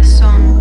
corazón.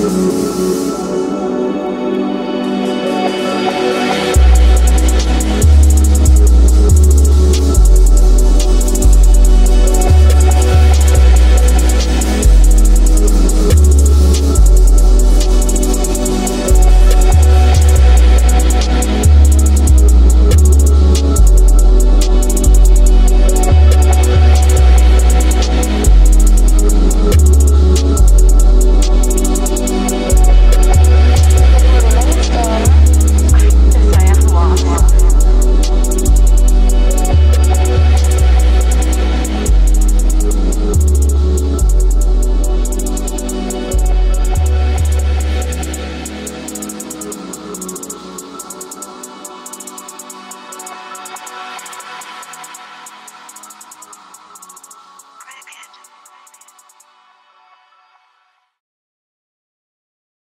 Música